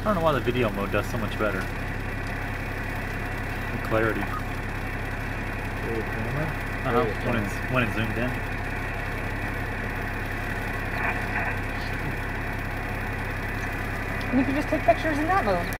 I don't know why the video mode does so much better. The clarity. Uh-huh. I don't when it's, when it's zoomed in. And you can just take pictures in that mode.